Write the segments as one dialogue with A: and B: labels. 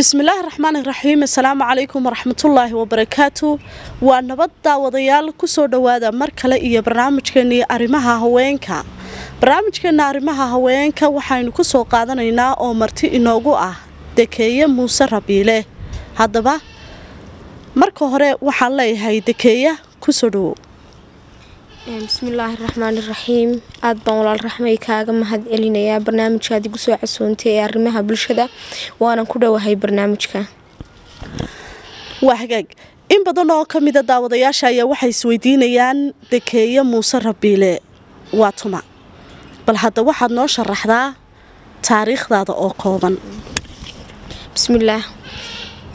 A: bismillaahi raxmaani raxiim assalaamu calaykum waraxmatullaahi wabarakaatu waa nabad daawadayaal ku soo dhowaada mar kale iyo barnaamijkeenii arrimaha haweenka. Barnaamijkeena arrimaha haweenka waxaynu ku soo qaadanaynaa oo marti inoogu ah dekeeye muuse rabiile. Haddaba marka hore waxaan leeyahay dekeeya ku soo dhowow
B: bismillaahi raxmaani raxiim aad baan walaal raxmay kaaga mahad celinayaa barnaamijkaad igu soo casoontay ee arrimaha bulshada. Waanan ku dhowahay barnaamijka.
A: Waa hagaag. In badan oo ka mida daawadayaasha ayaa waxay isweydiinayaan dekeeye muuse rabiile waa tuma. Bal hadda waxaad noo sharaxdaa taariikhdaada oo kooban.
B: Bismillaah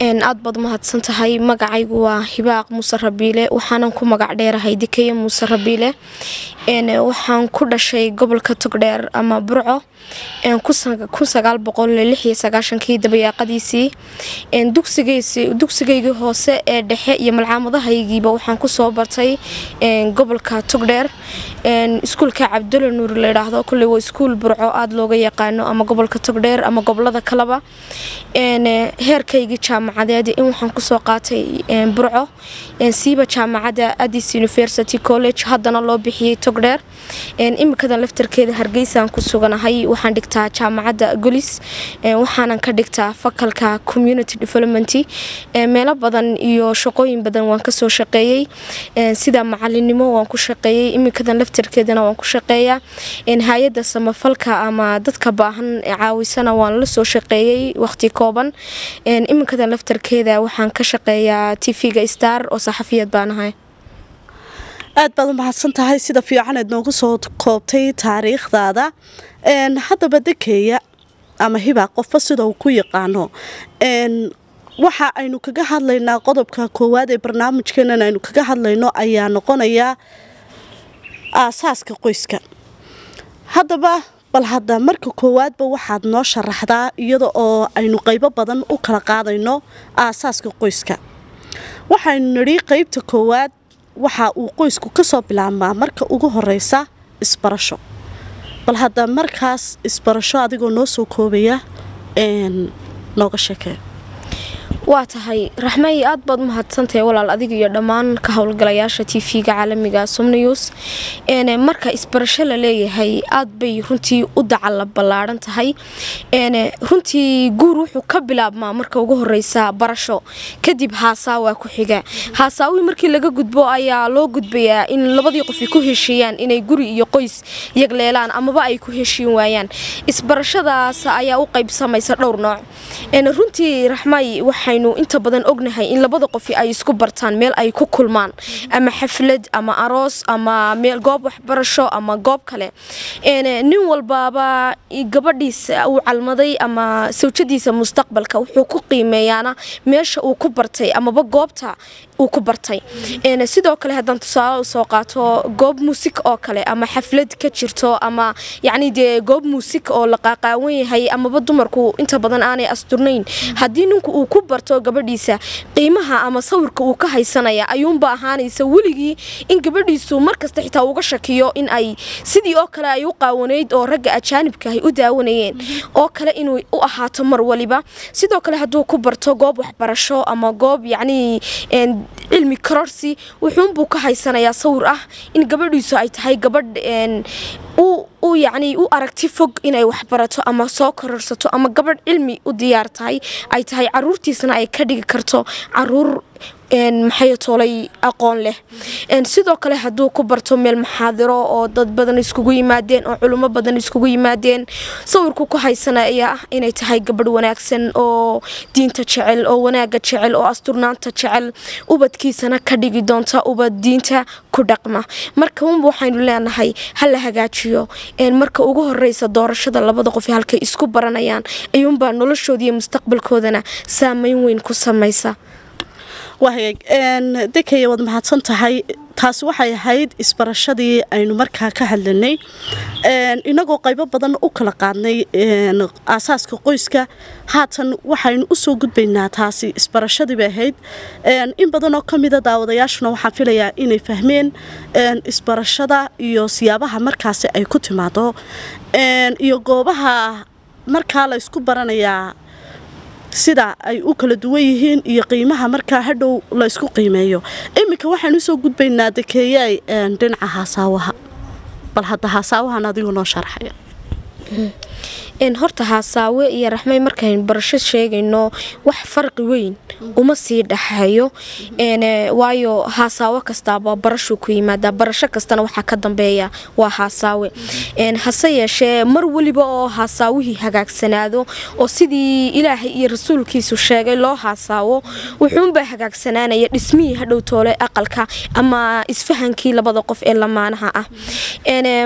B: aad baad umahadsan tahay magacaygu waa hibaaq muuse rabiile waxaanan ku magac dheerahay dekeeye muuse rabiile waxaan ku dhashay gobolka togdheer ama burco. Dabayaaqadiisii. Dugsigaygii hoose ee dhexe iyo malcaamadahaygiiba waxaan ku soo bartay gobolka togdheer. Iskuulka cabdulla nuur layidhaahdo koley waa iskuul burco aada looga yaqaano ama gobolka togdheer ama gobollada kaleba. Heerkaygii jaamacadeed in waxaan ku soo qaatay burco siiba jaamacadda adis university college. Haddana loo bixiyey togdheer imikadan laftarkeeda hargeysaan ku suganahay. Waxaan dhigtaa jaamacadda golis waxaanan ka dhigtaa fakalka community development. Meelo badan iyo shaqooyin badan waan ka soo shaqeeyey sida macalinimo waan ku shaqeeyey imikadan laftarkeedana waan ku shaqeeyaa. Hay'adda samafalka ama dadka baahan caawisana waan la soo shaqeeyey waqti kooban. Iminkadan laftarkeeda waxaan ka shaqeeyaa tv-ga star oo saxafiyad baan ahay.
A: Aad baad u mahadsan tahay sida fiican eed noogu soo koobtay taariikhdaada. Haddaba dekeeya ama hibaaq qofba sida uu ku yaqaano waxa aynu kaga hadlaynaa qodobka koowaad ee barnaamijkeenan aynu kaga hadlayno ayaa noqonayaa aasaaska qoyska. Haddaba bal hadda marka koowaadba waxaad noo sharaxdaa iyada oo aynu qaybo badan u kala qaadayno aasaaska qoyska. Waxaynu nidhi qaybta koowaad waxa uu qoysku ka soo bilaabmaa marka ugu horeysa isbarasho. Bal hadda markaas isbarasho adigoo noo soo koobaya nooga sheekee
B: waa tahay raxmay aad baad umahadsantahay walaal adiga iyo dhammaan ka howlgalayaasha tv-ga caalamiga somnews marka isbarasho la leeyahay aad bay runtii u dacala ballaadhan tahay. Runtii guur wuxuu ka bilaabmaa marka ugu horeysa barasho. Kadib haasaawaa ku xiga. Haasaawii markii laga gudbo ayaa loo gudbayaa in labadii qofi ku heshiiyaan inay guri iyo qoys yagleelaan amaba ay ku heshiin waayaan. Isbarashadaas ayaa u qaybsamaysa dhowr nooc. Runtii raxmay waxaynu inta badan ognahay in labada qofi ay isku bartaan meel ay ku kulmaan. Ama xaflad ama aroos ama meel goob waxbarasho ama goob kale. Nin walbaaba gabadhiisa uu calmaday ama sawjadiisa mustaqbalka wuxuu ku qiimeeyaana meesha uu ku bartay amaba goobta uu ku bartay. Sidoo kale haddaan tusaale u soo qaato goob muusig oo kale ama xaflad ka jirto ama yacni dee goob muusig oo la qaaqaawan yahay amaba dumarku inta badan aanay asturnayn. Haddii ninku uu ku barto gabadhiisa qiimaha ama sawirka uu ka haysanaya ayuunba ahaanaysa weligii in gabadhiisu markasta xitaa uga shakiyo in ay sidii oo kale ay u qaawanayd oo ragga ajaanibka ay u daawanayeen. Oo kale inuu u ahaato mar waliba. Sidoo kale hadduu ku barto goob waxbarasho ama goob yacni cilmi kororsi wuxuunbuu ka haysanayaa sawir ah in gabadhiisu ay tahay gabadh u u aragti fog inay waxbarato ama soo kororsato ama gabadh cilmi u diyaar tahay ay tahay caruurtiisana ay ka dhigi karto carruur maxay toolay aqoon leh. Sidoo kale hadduu ku barto meel maxaadiro oo dad badan iskugu yimaadeen oo culummo badan iskugu yimaadeen sawirku ku haysanaya ah inay tahay gabadh wanaagsan oo diinta jecel oo wanaaga jecel oo asturnaanta jecel. Ubadkiisana ka dhigi doonta ubad diinta ku dhaqma. Marka unba waxaynu leenahay ha la hagaajiyo. Marka ugu horeysa doorashada labada qof halkay isku baranayaan ayuunbaa noloshooda iyo mustaqbalkoodana saameyn weyn ku samaysa.
A: Dekaya waad mahadsan tahay taasi waxay ahayd isbarashadii aynu markaa ka hadlanay inagoo qaybo badan u kala qaadnay aasaaska qoyska. Haatan waxaynu u soo gudbaynaa taasi isbarashadii bay ahayd. In badan oo ka mida daawadayaashuna waxaan filayaa inay fahmeen isbarashada iyo siyaabaha markaasi ay ku timaado iyo goobaha markaa la ysku baranayaa sida ay u kala duwan yihiin iyo qiimaha markaa hadhow la ysku qiimeeyo. Iminka waxaan u soo gudbaynaa dekeeyaay dhinaca haasaawaha bal hadda haasaawahan adigu noo sharaxaya
B: horta haasaawe iyo raxmay markaynu barasho sheegayno wax farqi weyn uma sii dhaxeeyo waayo haasaawo kastaaba barashuu ku yimaadaa barasho kastana waxaa ka dambeeya waa haasaawe hase yeeshee mar weliba oo haasaawihii hagaagsanaado oo sidii ilaahay iyo rasuulkiisu sheegay loo haasaawo wuxuunbaa hagaagsanaanaya dhismihii hadhow aqalka ama isfahankii labada qof ee lamaanaha ah.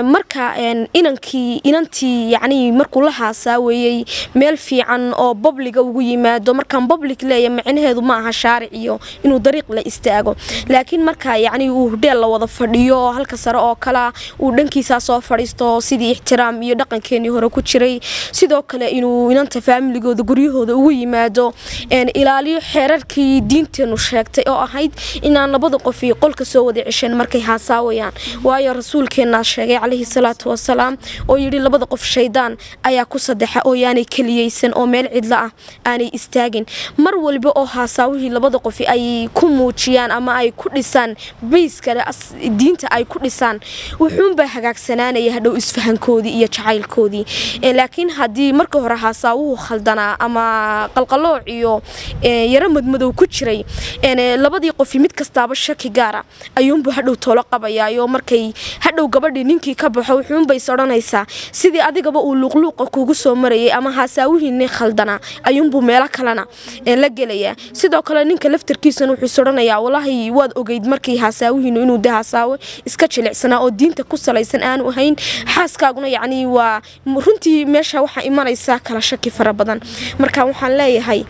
B: Marka inankii inantii yacnii markuu la haasaaweeyey meel fiican oo babliga ugu yimaado. Markaan bablig leeya micnaheedu ma aha shaaric iyo inuu dariiq la istaago. Laakiin marka yacnii uu hudheel la wada fadhiyo halka sare oo kalea uu dhankiisaa soo fadhiisto sidii ixtiraam iyo dhaqankeenii hore ku jiray. Sidoo kale inuu inanta faamiligooda guryahooda ugu yimaado ilaaliyo xeerarkii diinteenu sheegtay oo ahayd inaan labada qof qolka soo wada cesheen markay haasaawayaan waayo rasuulkeenaa sheegay calayhi salaatu wasalaam oo yidhi labada qof shaydaan ayaa ku sadexa oo yaanay keliyeysan oo meel cidlo ah aanay istaagin. Mar waliba oo haasaawihii labada qofi ay ku muujiyaan ama ay ku dhisaan bays kale diinta ay ku dhisaan wuxuunbaa hagaagsanaanaya hadhow isfahankoodii iyo jacaylkoodii. Laakiin haddii marka hore haasaawuhu khaldanaa ama qalqalooc yaro madmadow ku jiray labadii qofi mid kastaaba shaki gaara ayuunbuu hadhow toolo qabayaayo markay hadhow gabadhii ninkii ka baxo wuxuunbays odhanaysaa sidii adigaba uu luuqluuqa kugu soo marayay ama haasaawihiinii khaldanaa ayuunbuu meelo kalena la gelayaa sidoo kale ninka laftarkiisana wuxuus odhanayaa walaahi waad ogeyd markii haasaawihiinu inuu de haasaawe iska jilicsanaa oo diinta ku salaysan aanu ahayn. Xaaskaaguna yacnii waa runtii meesha waxaa imanaysaa kala shaki fara badan. Marka waxaan leeyahay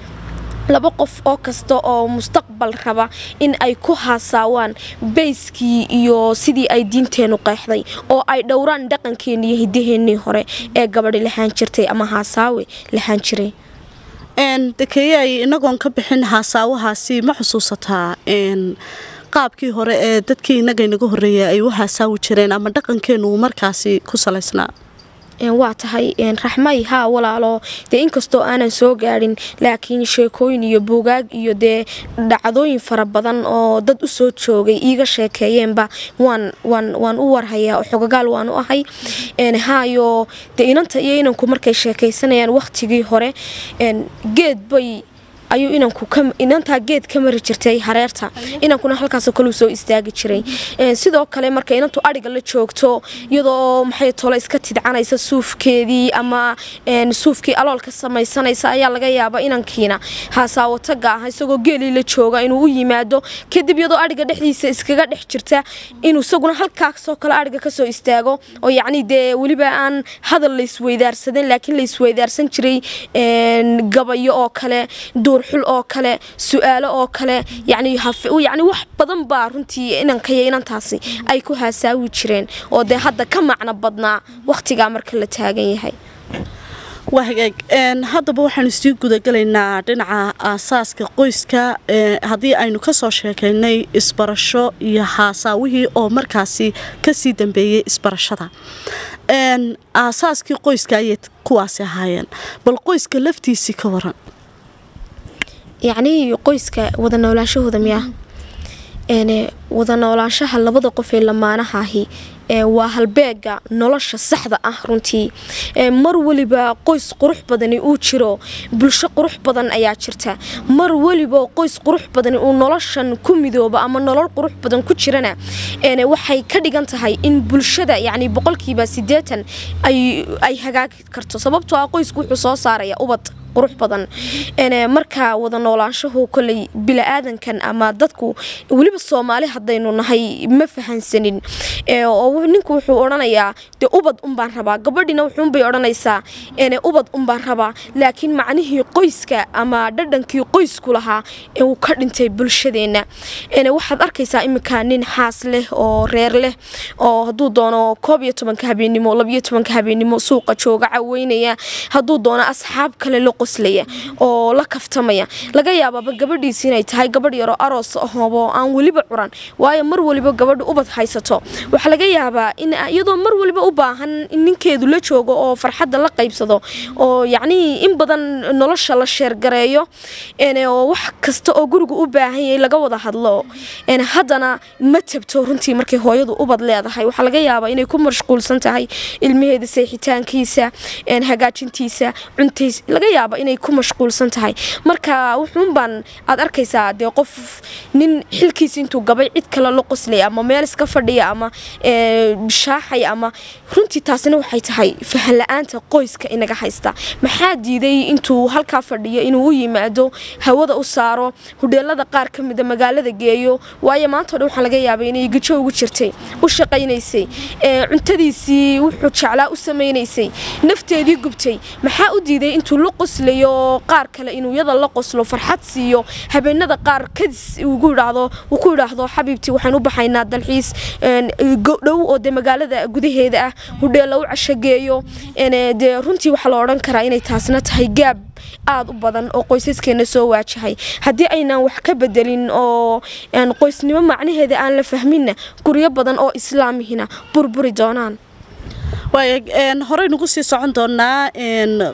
B: laba qof oo kasta oo mustaqbal raba in ay ku haasaawaan bayskii iyo sidii ay diinteenu qeexday oo ay dhowraan dhaqankeenni iyo hidaheennii hore ee gabadhi lahaan jirtay ama haasaawe lahaan jiray.
A: Dekeeyaay inagoon ka bixin haasaawahaasi ma xusuusataa qaabkii hore ee dadkii innaga inaga horreeya ay u haasaawi jireen ama dhaqankeennu markaasi ku salaysnaa
B: waa tahay raxmay haa walaalo. Dee inkastoo aanan soo gaadhin laakiin sheekooyin iyo buugaag iyo dee dhacdooyin fara badan oo dad u soo joogay iiga sheekeeyeenba waan u warhayaa oo xogagaal waan u ahay. Haayo dee inanta iyo inanku markay sheekaysanayaan wakhtigii hore geed bay ayuu inanku inantaa geed ka mari jirtay hareerta. Inankuna halkaasoo kaleu soo istaagi jiray. Sidoo kale marka inantu adhiga la joogto iyadoo maxay tole iska tidcanaysa suufkeedii ama suufkii alool ka samaysanaysa ayaa laga yaaba inankiina. Haasaawotaga ah isagoo geelii la jooga inuu u yimaado kadib iyadoo adhiga dhexdiisa iskaga dhex jirta inuu isaguna halkaasoo kale adhiga ka soo istaago oo yacni dee weliba aan hadal laysweydaarsadan laakiin laysweydaarsan jiray gabayo oo kale xul oo kale su'aalo oo kale yani wax badan baa runtii inankaiyo inantaasi ay ku haasaawi jireen oo dee hadda ka macno badnaa wakhtigaa marka la taagan yahay.
A: Waa hagaag. Haddaba waxaanu sii gudagalaynaa dhinaca aasaaska qoyska. Haddii aynu ka soo sheekaynay isbarasho iyo haasaawihii oo markaasi ka sii dambeeyey isbarashada. Aasaaskii qoyska ayay kuwaasi ahaayeen bal qoyska laftiisii ka waran
B: yacnii qoyska wada noolaanshahooda miyaa wada noolaanshaha labada qof ee lamaanahaahi waa halbeega nolosha saxda ah runtii mar weliba qoys qurux badani uu jiro bulsho qurux badan ayaa jirta. Mar weliba qoys qurux badani uu noloshan ku midoobo ama nolol qurux badan ku jirana waxay ka dhigan tahay in bulshada yani boqolkiiba sideetan ay hagaagi karto. Sababtoo ah qoysku wuxuu soo saaraya ubad qurux badan. Marka wada noolaanshahu koley bila-aadankan ama dadku weliba soomaali hadaynu nahay ma fahansanin. Ninku wuxuu odhanayaa dee ubad unbaan rabaa. Gabadhina wuxuunbay odhanaysaa ubad unbaan rabaa. Laakiin macnihii qoyska ama dhadhankii qoysku lahaa uu ka dhintay bulshadeenna waxaad arkaysaa iminka nin xaas leh oo reer leh oo hadduu doono koob iyo tobanka habeenimo labiyo tobanka habeenimo suuqa jooga caweynaya hadduu doono asxaab kale qoslaya oo la kaftamaya. Laga yaababa gabadhiisi inay tahay gabadh yaroo aroos ahoobo aan weliba curan waayo mar waliba gabadha ubad haysato. Waxaa laga yaabaa in iyadoo mar waliba u baahan in ninkeedu la joogo oo farxadda la qaybsado oo yacnii in badan nolosha la sheergareeyo oo wax kasta oo guriga u baahan yahay laga wada hadlo. Haddana ma tabto runtii markay hooyadu ubad leedahay. Waxaa laga yaabaa inay ku mashquulsan tahay ilmaheeda seexitaankiisa hagaajintiisa cuntays laga yaaba inay ku mashquulsan tahay. Marka wuxuunbaan aad arkaysaa dee qof nin xilkiisa intuu gabay cid kale la qoslaya ama meel iska fadhiya ama shaaxay ama runtii taasina waxay tahay fahan la'aanta qoyska inaga haysta. Maxaa diiday intuu halkaa fadhiyo inuu u yimaado hawada u saaro hudheelada qaar ka mida magaalada geeyo? Waayo maanta dhan waxaa laga yaabay inay gajo ugu jirtay u shaqaynaysay cuntadiisii wuxuu jeclaa u samaynaysay nafteedii gubtay. Maxaa u diiday intuu la qoslayo qaar kale inuu yada la qoslo farxad siiyo habeenada qaar kadis ugu idhaahdo uu ku idhaahdo xabiibtii waxaan u baxaynaa dalxiis dhow oo dee magaalada gudaheeda ah hudheella u cashageeyo dee runtii waxaa la odhan karaa inay taasna tahay gaab aada u badan oo qoysaskeena soo waajahay. Haddii aynaan wax ka bedelin oo qoysnimo macnaheeda aan la fahminna guryo badan oo islaamihina burburi doonaan
A: horey nagu sii socon doonaa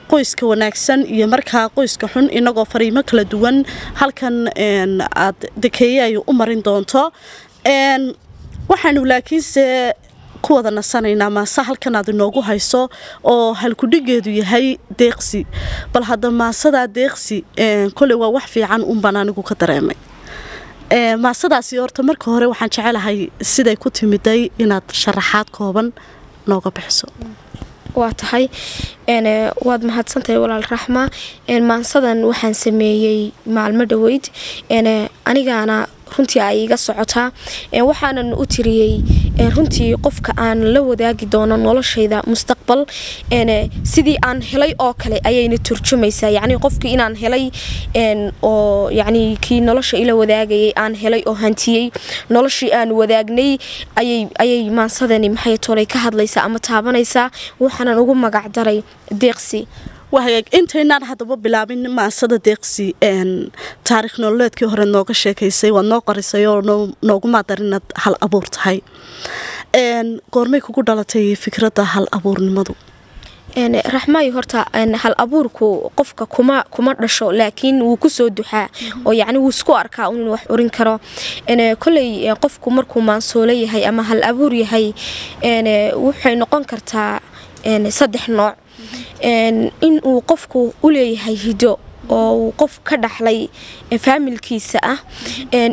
A: qoyska wanaagsan iyo markaa qoyska xun inagoo fariimo kala duwan halkan aad dekeeye ay u marin doonto. Waxaanu laakiinse ku wada nasanaynaa maase halkan aad inoogu hayso oo halkudhigeedu yahay deeqsi. Bal hadda maasadaa deeqsi koley waa wax fiican unbaan anigu ka dareemay. Maasadaasi horta marka hore waxaan jecelahay siday ku timiday inaad sharaxaad kooban nooga bixiso
B: waa tahay waad mahadsantahay walaal raxma. Maansadan waxaan sameeyey maalmo dhoweyd. Anigaana runtii ay iga socotaa waxaanan u tiriyey runtii qofka aan la wadaagi doono noloshayda mustaqbal. Sidii aan helay oo kale ayayna turjumaysaa. Yacni qofkii inaan helay oo yacni kii nolosha ila wadaagayay aan helay oo hantiyey. Noloshii aan wadaagnay ayay ayay maansadani maxay tolay ka hadlaysaa ama taabanaysaa? Waxaanan ugu magac daray deeqsi
A: intaynaan haddaba bilaabin maasada deeqsi taariikh nololeedkii hore nooga sheekaysay waad noo qorisay oo noogu maadar inaad hal abuur tahay. Goormay kugu dhalatay fikradda hal abuurnimadu.
B: Raxmaayo horta hal abuurku qofka kuma kuma dhasho laakiin wuu ku soo duxaa oo yacni wuu isku arkaa inuu wax urin karo. Koley qofku markuu maansoolo yahay ama hal abuur yahay waxay noqon kartaa saddex nooc in uu qofku u leeyahay hido oo qof ka dhaxlay faamilkiisa ah.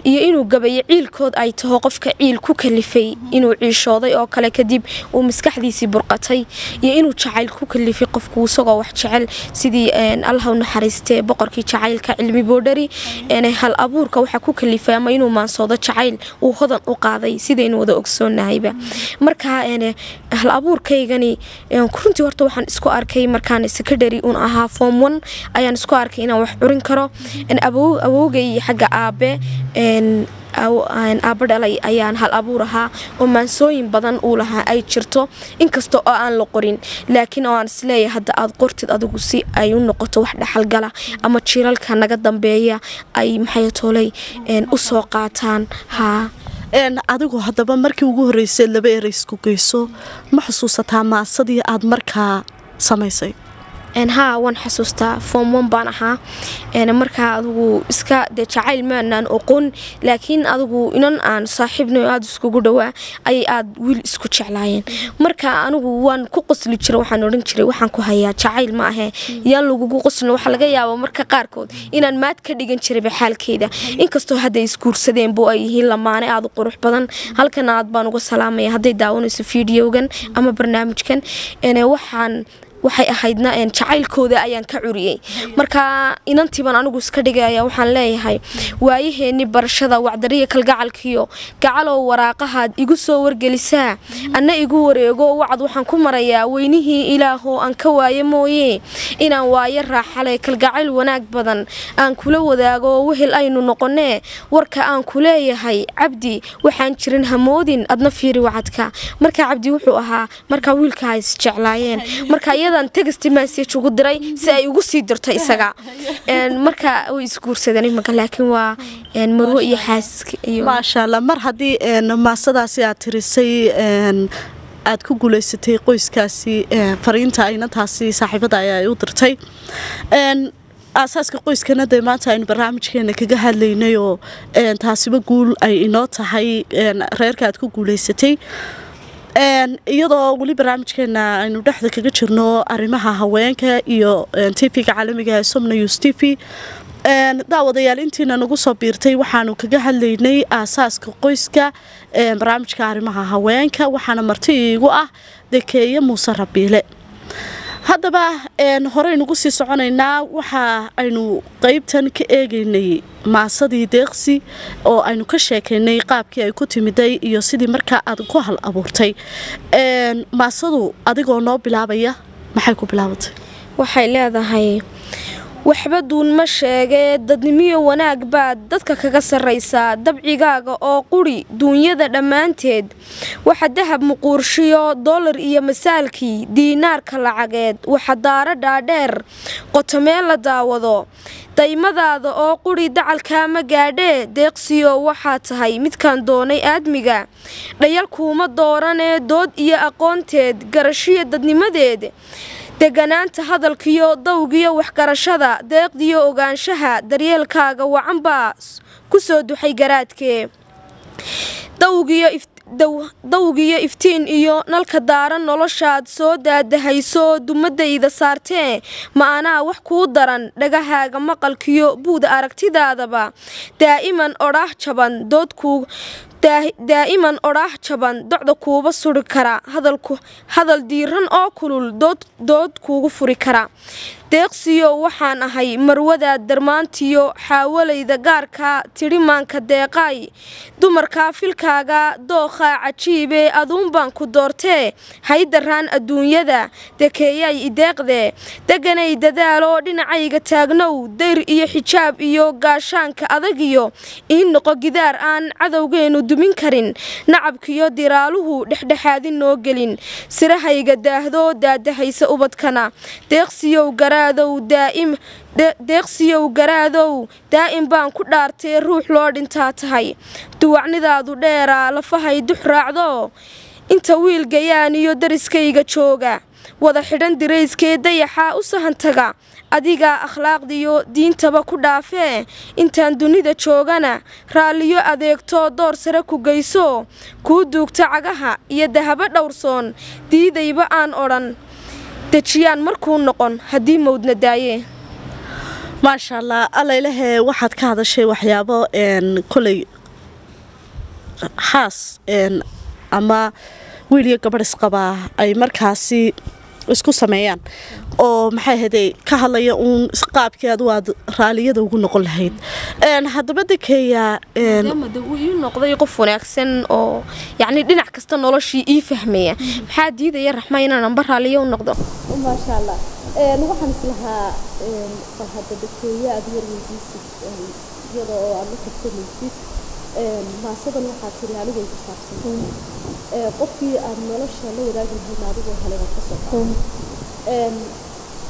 B: Iyo inuu gabayo ciilkood ay taho qofka ciil ku kalifay inuu ciishooday oo kale kadib uu maskaxdiisii burqatay. Iyo inuu jacayl ku kalifay qofku isagoo wax jecel sidii allah u naxariistee boqorkii jacaylka cilmi boodhari hal abuurka waxaa ku kalifay ama inuu maansoodo jacayl uu hodan u qaaday sidaynu wada ogsoonnahayba marka hal abuurkaygani runtii horta waxaan isku arkay markaan secondary un ahaa form one ayaan isku arkay inaan wax curin karo. Awowgay xagga aabe aaba dhalay ayaan hal abuur ahaa. Oo maansooyin badan uu lahaa ay jirto inkasta oo aan la qorin. Laakiin oo aan is leeyahay hadda aad qortid adigu si ay u noqoto wax dhaxalgala ama jiilalka naga dambeeya ay maxay toolay u soo qaataan haa.
A: Adigu haddaba markii ugu horreysay laba ereysku geyso ma xusuusataa maasadii aad markaa samaysay
B: haa waan xasuustaa form one baan ahaa. Markaa adugu iska dee jacayl maanaan oqon laakiin adugu inan aan saaxiibna aada iskugu dhowaa ayay aad wiil isku jeclaayeen. Marka anigu waan ku qosli jira waxaan odhan jiray waxaan ku hayaa jacayl ma ahe yaan lagugu qoslin waxaa laga yaaba marka qaarkood inaan maad ka dhigan jirayba xaalkeeda inkastoo hadday isguursadeen buu ay yihiin lamaane aada u qurux badan. Halkan aad baan uga salaamaya hadday daawanayso fideogan ama barnaamijkan. Waxaan waxay ahaydna jacaylkooda ayaan ka curiyey. Marka inantiiban anigu iska dhigaya waxaan leeyahay waayaheeni barashada wacdariya kalgacalkiyo gacalow waraaqahaad igu soo wargelisaa anna igu wareego wacad waxaan ku marayaa weynihii ilaahoo aan ka waaye mooye inaan waayo raaxale kalgacayl wanaag badan aan kula wadaago wehel aynu noqonee warka aan ku leeyahay cabdi waxaan jirin hamoodin adna fiiri wacadka. Marka cabdi wuxuu ahaa markaa wiilkaa is jeclaayeen iyadan text message ugu diray si ay ugu sii dirto isaga. Marka way isguursadeen laakiin waa marwo iyo xaaska
A: maasha allah mar haddii maasadaasi aad tirisay aad ku guulaysatay qoyskaasi fariinta inantaasi saaxiibada ayaa u dirtay. Aasaaska qoyskana dee maanta aynu barnaamijkeena kaga hadlaynay oo taasiba guul ay inoo tahay reerka aad ku guulaysatay iyadoo weli barnaamijkeena aynu dhexda kaga jirno arrimaha haweenka iyo tv-ga caalamiga ee somna news t v. Daawadayaal intiina nagu soo biirtay waxaanu kaga hadlaynay aasaaska qoyska barnaamijka arrimaha haweenka waxaana marti iigu ah dekeeye muuse rabiile haddaba horeynugu sii soconaynaa waxa aynu qeybtan ka eegaynay maasadii deeqsi oo aynu ka sheekaynay qaabkii ay ku timiday iyo sidii markaa aad ku hal abuurtay. Maasadu adigoo noo bilaabaya maxay ku bilaabatay?
B: Waxay leedahay waxba duun ma sheegee dadnimiyo wanaag baad dadka kaga sarraysaa dabcigaaga oo quri duunyada dhammaanteed. Waxa dahab muquurshiyo dollar iyo masaalkii diinaarka lacageed. Waxa daara dhaadheer qotomee la daawado. Daymadaada oo quri dacalkaama gaadhee deeqsiyo waxaa tahay midkaan doonay aadmiga. Dhayal kuuma dooranee dood iyo aqoonteed garashiya dadnimadeed deganaanta hadalkiyo dawgiyo waxgarashada deeqdiyo ogaanshaha daryeelkaaga wacanbaa ku soo duxay garaadkee dawgiyo iftiin iyo nalka daaran noloshaad soo daadahayso dumadayda saartee ma anaa wax kuu daran dhagahaaga maqalkiyo buuda aragtidaadaba. Daa'iman odhaah jaban doodkuu daa'iman odhaah jaban docda kuuba suri kara hadal diiran oo kulul dood kuugu furi kara. Deeqsiyo waxaan ahay marwada darmaantiyo xaawalayda gaarka tidhimaanka deeqaay dumarkaa filkaaga dookhaa cajiibee aduunbaan ku doortee haydaraan adduunyada dekeeyay ideeqdee deganay dadaaloo dhinacayga taagnow dayr iyo xijaab iyo gaashaanka adagiyo ii noqo gidaar aan cadowgeennu dumin karin. Nacabkiyo diraaluhu dhexdhexaadin noo gelin. Sirahayga daahdo daadahaysa ubadkana. Deeqsiyow garaadow daa'im. Deeqsiyow garaadow daa'im baan ku dhaartee ruux loo dhintaa tahay. Duwacnidaadu dheeraa lafahay dux raacdo. Inta wiil gayaan iyo dariskayga jooga. Wada xidhan dirayskee dayaxaa u sahantaga adigaa akhlaaqdiyo diintaba ku dhaafee intaan dunida joogana raalliyo adeegto door sare ku geyso kuu duugta cagaha iyo dahabo dhowrsoon. Diidayba aan odhan dejiyaan markuu noqon haddii mawdna daaye.
A: Maasha allah allaylahee waxaad ka hadashay waxyaabo koley xaas ama wiil iyo gabadh isqabaa ay markaasi isku sameeyaan. Oo maxay ahayday ka hadlaya uun qaabkii adu aad raaliyada ugu noqon lahayd. Haddaba dekeeyaa
B: noqday qof wanaagsan oo yacni dhinac kasta noloshii ii fahmaya maxaa diidaya raxma inaan amba raaliyo u noqdo?
A: Maasha allah waxaan islahaa bal hadda dekeeye aad yarweydiisid iyada oo aad la tartamaysid maasadan waxaa tiri anigay ku saabsan. Qofkii aad nolosha la wadaagi lahayd adigoo halebaad ka soo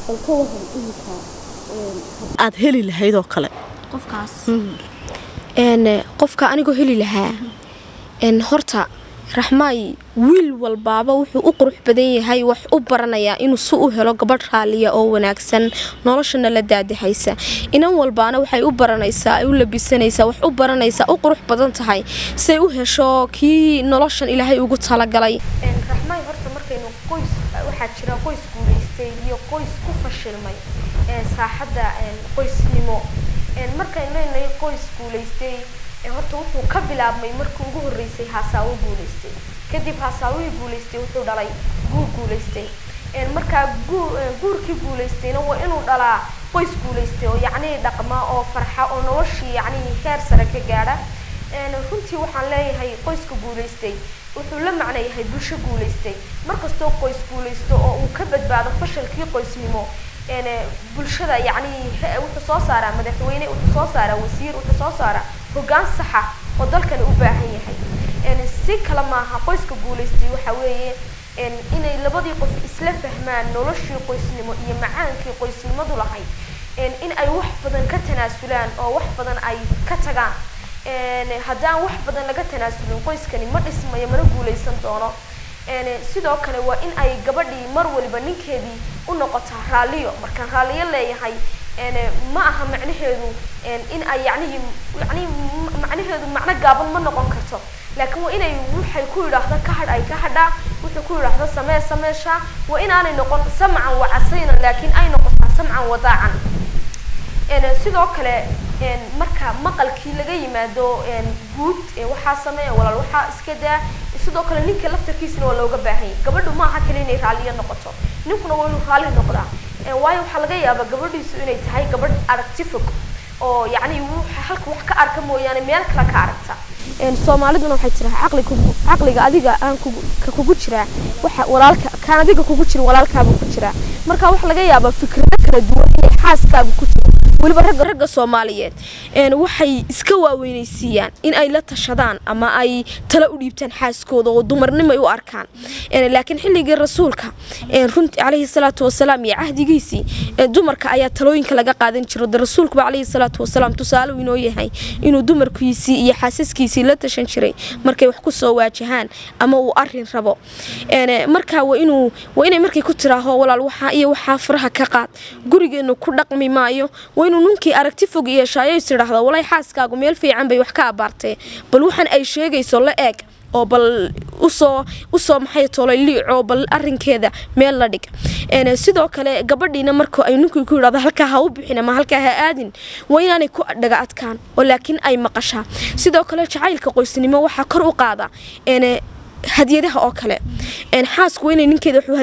A: bal ka wahan iminka aad heli lahayd oo kale?
B: Qofkaas? Qofka anigoo heli lahaa? Horta raxmaay wiil walbaaba wuxuu u qurux badan yahay wax u baranayaa inuu si u helo gabadh raaliya oo wanaagsan noloshana la daadahaysa. Inan walbaana waxay u baranaysaa ay u labisanaysaa wax u baranaysaa u qurux badan tahay. Siay u hesho kii noloshan ilaahay ugu talagalay. Raxmaay horta markaynu qoys waxaa jira qoys guulaystay iyo qoys ku fashilmay saaxadda qoysnimo. Markaynu leenahay qoys guulaystay horta wuxuu ka bilaabmay markii ugu horreysay haasaawo guulaystay kadib haasaawihii guulaystay wuxuu dhalay guur guulaystay markaa guurkii guulaystayna waa inuu dhalaa qoys guulaystay oo yacnii dhaqma oo farxa oo noloshii yacnii heer sare ka gaadha runtii waxaan leeyahay qoyska guulaystay wuxuu la macno yahay bulsho guulaystay markastoo qoys guulaysto oo uu ka badbaado fashalkii qoysnimo bulshada yacnii wuxuu soo saaraa madaxweyne wuxuu soo saaraa wasiir wuxuu soo saaraa hoggaan saxa oo dalkani u baahan yahay. Si kale maaha qoyska guulaystay waxa weeye inay labadii qof isla fahmaan noloshii qoysnimo iyo macaankii qoysnimadu lahayd. In ay wax badan ka tanaasulaan oo wax badan ay ka tagaan. Haddaan wax badan laga tanaasulin qoyskani ma dhismayo mana guuleysan doono. Sidoo kale waa in ay gabadhii mar waliba ninkeedii u noqotaa raalliyo. Markaan raalliyo leeyahay ma aha macnaheedu in ay yacnihii yani macnaheedu macno gaaban ma noqon karto. Laakiin waa inay waxay ku yidhaahdo ka hadh ay ka hadhaa wuxuu ku yidhaahdo samee sameeshaa waa inaanay noqon samcan wacasayna laakiin ay noqotaa samcan wadaacan. Sidoo kale marka maqalkii laga yimaado guud waxaa sameeya walaal waxaa iska daa sidoo kale ninka laftarkiisana waa looga baahanyay gabadhu maaha kale inay raalliyo noqoto. Ninkuna waa inuu raalli noqdaa waayo waxaa laga yaabaa gabadhiisu inay tahay gabadh aragti fog oo yacni halka wax ka arka mooyaane meel kale ka aragta. Soomaaliduna waxay tiraa caqliga adiga aan kugu jiraa waxa walaalka kaan adiga kugu jirin walaalkaabu ku jiraa marka waxa laga yaabaa fikrado kala duwan inay xaaskaagu ku jiro weliba ragga soomaaliyeed waxay iska waaweynaysiiyaan in ay la tashadaan ama ay tala u dhiibtaan xaaskooda oo dumarnimay u arkaan. Laakiin xilligii rasuulka runti calayhi salaatu wasalaam iyo cahdigiisii dumarka ayaa talooyinka laga qaadan jiro de rasuulkuba calayhi salaatu wasalaam tusaale uu inoo yahay inuu dumarkiisii iyo xaasaskiisii la tashan jiray markay wax ku soo waajahaan ama uu arrin rabo. Marka inuu waa inay markay ku tiraaho walaal waxaa iyo waxaa faraha ka qaad. Gurigeena ku dhaqmi maayo inuu ninkii aragti fog is idhaahda walay xaaskaagu meel fiican bay wax ka abaartee bal waxaan ay sheegayso la eeg oo bal u soo u soo maxay tolay liico bal arinkeeda meel la dhig. Sidoo kale gabadhiina marka ay ninkii ku yidhahdo halkaa ha u bixin ama halkaa ha aadin. Waa inaanay ku dhaga adkaan oo laakiin ay maqashaa. Sidoo kale jacaylka qoysnimo waxaa kor u qaada hadyadaha oo kale. Xaasku waa inay ninkeeda wax u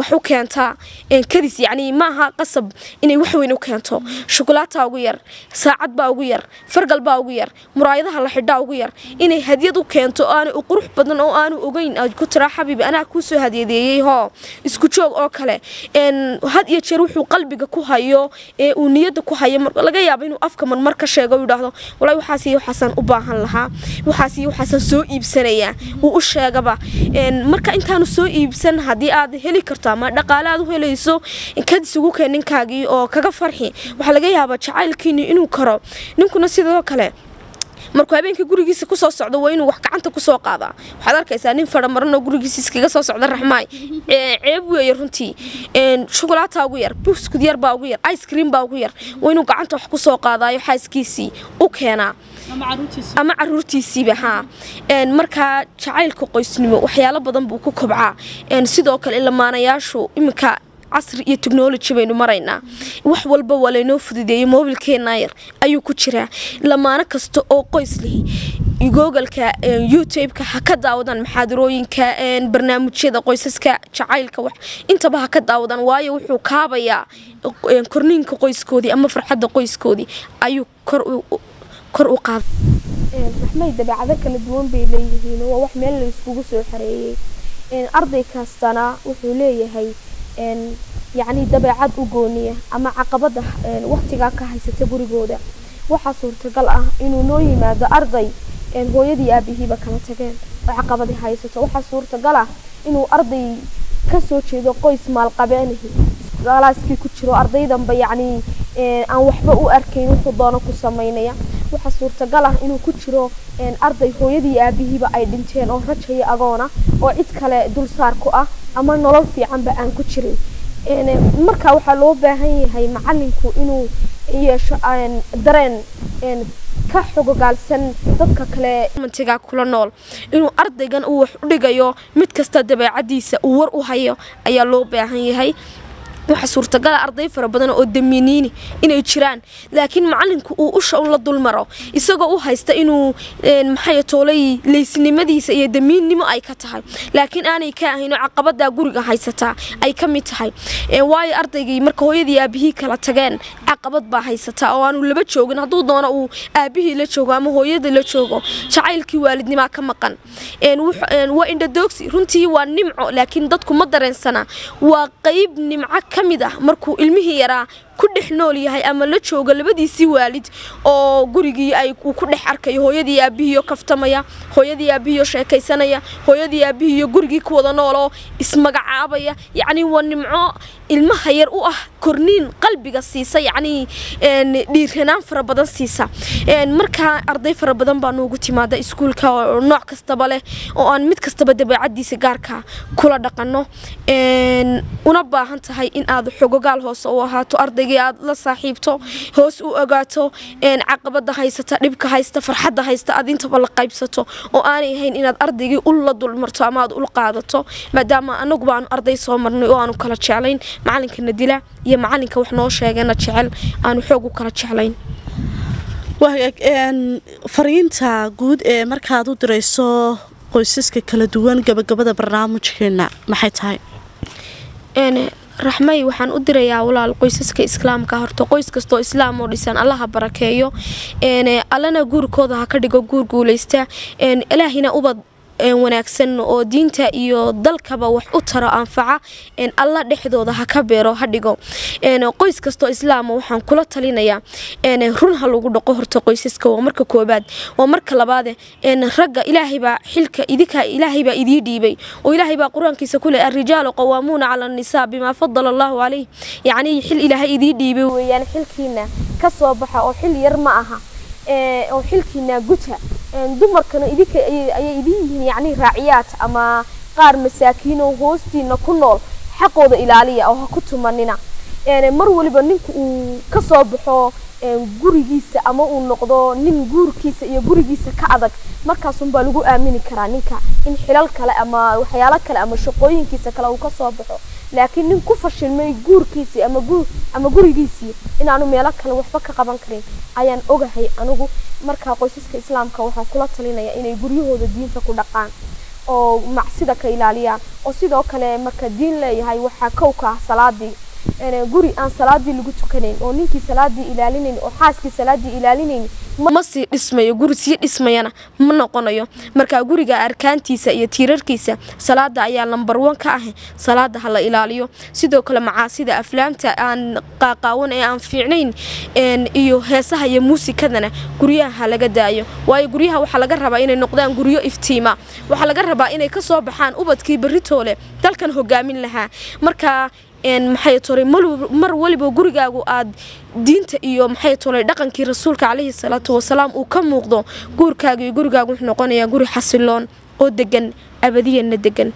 B: wax u keentaa kadis yacni maaha qasab inay wax weyn u keento. Shukulaataa ugu yar saacad baa ugu yar fargal baa ugu yar muraayadaha la xidhaa ugu yar inay hadyad u keento oo u qurux badan oo aanu ogeyn. Aad ku tiraa xabiibi anaa kuu soo hadyadeeyey hoo? Isku joog oo kale. Had iyo jeer wuxuu qalbiga ku hayo ee uu niyadda ku hayo. Laga yaabo inuu afka marmar ka sheego u yidhaahdo walaahi waxaas waxaasaan u baahan lahaa. Waxaas waxaasaan soo iibsanayaa. Wuu u sheegaba. Marka intaanu soo iibsan haddii aad heli karto ama dhaqaale aad u helayso kadis ugu keen ninkaagii oo kaga farxi. Waxaa laga yaabaa jacaylkiini inuu karo. Ninkuna sidoo kale markuu habeenkii gurigiisa ku soo socdo waa inuu wax gacanta ku soo qaadaa waxaad arkaysaa nin fadhamaranoo gurigiisa iskaga soo socda raxmaay. Ceeb weeye runtii. Shukulaataa ugu yar buskud yar baa ugu yar ice cream baa ugu yar. Waa inuu gacanta wax ku soo qaadaayo xaaskiisii u keenaa. Ama caruurtiisiiba haa markaa jacaylka qoysnimo waxyaalo badan buu ku kobcaa. Sidoo kale lamaanayaashu iminka casri iyo technology baynu maraynaa. Wax walba waa laynoo fududeeyey mobilkeena yar. Ayuu ku jiraa. Lamaano kasta oo qoys lihi googalka youtube-ka ha ka daawadaan maxaadarooyinka barnaamijyada qoysaska jacaylka intaba ha ka daawadaan waayo wuxuu kaabayaa korniinka qoyskoodii ama farxadda qoyskoodii. Ayuu kor u qaada
C: maxmay dabeecado kala duwan bay leeyihiin. Waa wax meel la iskugu soo xareeyey. Arday kastana wuxuu leeyahay yacni dabeecad u gooniya ama caqabada waqtigaa ka haysata gurigooda. Waxaa suurtagal ah inuu noo yimaado arday hooyadii aabihiiba kala tageen oo caqabadi haysato waxaa suurtagal ah inuu arday ka soo jeedo qoys maalqabeenihi galaaskii ku jiro ardaydanba yacni aan waxba u arkayn wuxuu doono ku samaynaya. Waxaa suurtagal ah inuu ku jiro arday hooyadii aabihiiba ay dhinteen oo rajaya agoona oo cid kale dulsaar ku ah ama nolol fiicanba aan ku jirin. Marka waxaa loo baahan yahay macalinku inuu yeesho dareen ka xogogaalsan dadka kale
B: mantigaa kula nool. Inuu ardaygan uu wax u dhigayo mid kasta dabeecadiisa uu war u hayo ayaa loo baahan yahay waxaa suurtagala arday fara badan oo damiiniini inay jiraan. Laakiin macalinku uu usha un la dulmaro. Isagoo u haysta inuu maxay toolay leysnimadiisa iyo damiinnimo ay ka tahay. Laakiin aanay ka ahayn caqabadaa guriga haysataa ay ka mid tahay. Waayo ardaygii marka hooyadii aabihii kala tageen caqabad baa haysataa oo aanu laba joogin. Hadduu doono uu aabihii la joogo ama hooyadii la joogo jacaylkii waalidnimaa ka maqan. Waa indhadoogsi runtii waa nimco laakiin dadku ma dareensana waa qayb nimco ka mid ah. Markuu ilmihii yaraa ku dhex nool yahay ama la jooga labadiisii waalid oo gurigii ay ku dhex arkayo hooyadii aabihiiyo kaftamaya hooyadii aabihiiyo sheekaysanaya hooyadii aabihiiyo gurigii ku wada nooloo ismagacaabaya yacni waa nimco ilmaha yar u ah korniin qalbiga siisa yacni dhiiranaan fara badan siisa. Markaa arday fara badan baa noogu timaada iskuulka oo nooc kastaba leh oo aan mid kastaba dabeecadiisa gaarka kula dhaqanno. Una baahan tahay in aad xogogaal hoose u ahaato ardaygii aad la saaxiibto hoos u ogaato caqabada haysata dhibka haysta farxadda haysta aad intaba la qaybsato oo aanay ahayn inaad ardaygii ul la dulmarto ama aad ul qaadato maadaama anaguba aanu arday soo marnay oo aanu kala jeclayn macalinkana dila iyo macalinka wax noo sheegana jecel aanu xoog u kala jeclayn.
A: Fariinta guud ee markaad u dirayso qoysaska kala duwan gabagabada barnaamijkeena maxay tahay
B: raxmay waxaan u dirayaa walaal qoysaska islaamka. Horta qoys kastoo islaam oo dhisan allaha barakeeyo. Allana guurkooda ha ka dhigo guur guulaysta. Ilaahina ubad wanaagsan oo diinta iyo dalkaba wax u taro anfaca alla dhexdooda ha ka beero ha dhigo. Qoys kastoo islaama waxaan kula talinayaa run ha lagu dhaqo horta qoysaska. Waa marka koobaad waa marka labaade ragga ilaahaybaa xilka idinka ilaahaybaa idii dhiibay. Oo ilaahaybaa qur'aankiisa ku leh arrijaalu qawaamuuna cala annisaa bimaa fadala allahu calayh yacnii xil ilaahay idii dhiibay
C: weeyaan xilkiina ka soo baxa oo xil yar ma aha oo xilkiina guta dumarkana idinka ayay idin yihiin yacni raaciyaad ama qaar masaakiin oo hoostiina ku nool xaqooda ilaaliya oo ha ku tumanina mar waliba ninka uu ka soo baxo gurigiisa ama uu noqdo nin guurkiisa iyo gurigiisa ka adag markaasunbaa lagu aamini karaa ninka. In xilal kale ama waxyaalo kale ama shaqooyinkiisa kale uu ka soo baxo laakiin nin ku fashilmay guurkiisii ama ama gurigiisii inaanu meelo kale waxba ka qaban karin. Ayaan ogahay anigu markaa qoysaska islaamka waxaan kula talinaya inay guryahooda diinta ku dhaqaan oo macsida ka ilaaliyaan. Oo sidoo kale marka diin leeyahay waxaa kow ka ah salaadii guri aan salaadii lagu tukanayn oo ninkii salaadii ilaalinayn oo xaaskii salaadii ilaalinayn
B: ma sii dhismayo guri sii dhismayana ma noqonayo. Marka guriga arkaantiisa iyo tiirarkiisa salaada ayaa lambar wan ka ah salaada ha la ilaaliyo. Sidoo kale macaasida aflaamta aan qaaqaawan ee aan fiicnayn iyo heesaha iyo muusikadana guryaha ha laga daayo. Waayo guryaha waxaa laga rabaa inay noqdaan guryo iftiima. Waxaa laga rabaa inay ka soo baxaan ubadkii beritoole dalkan hogaamin lahaa. Marka maxay tolay mar waliba gurigaagu aad diinta iyo maxay tolay dhaqankii rasuulka calayhi salaatu wasalaam uu ka muuqdo guurkaaga iyo gurigaagu wuxuu noqonayaa guri xasiloon oo degan abadiyanna degan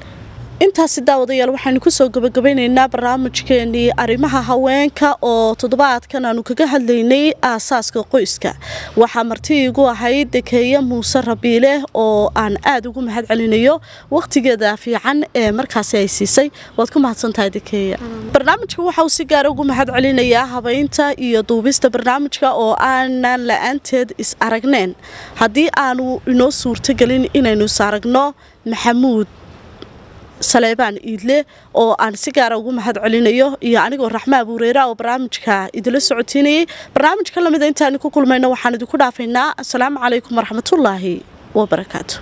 A: intaasi daawadayaal waxaynu ku soo gabagabaynaynaa barnaamijkeenii arrimaha haweenka oo toddobaadkan aanu kaga hadlaynay aasaaska qoyska. Waxaa marti igu ahayd dekeeye muuse rabiile oo aan aada ugu mahad celinayo wakhtigeeda fiican ee markaasi ay siisay. Waad ku mahadsantahay dekeeya? Barnaamijka waxa uu si gaara ugu mahad celinayaa habeynta iyo duubista barnaamijka oo aanan la'aanteed is aragneen. Haddii aanu inoo suurtogelin inaynu is aragno maxamuud saleebaan iidle oo aan si gaara ugu mahad celinayo iyo anigoo raxma abuureera oo barnaamijka idila socotiinayay barnaamijka lamida intaanu ku kulmayno waxaan idinku dhaafaynaa asalaamu calaykum waraxmatullaahi wabarakaatu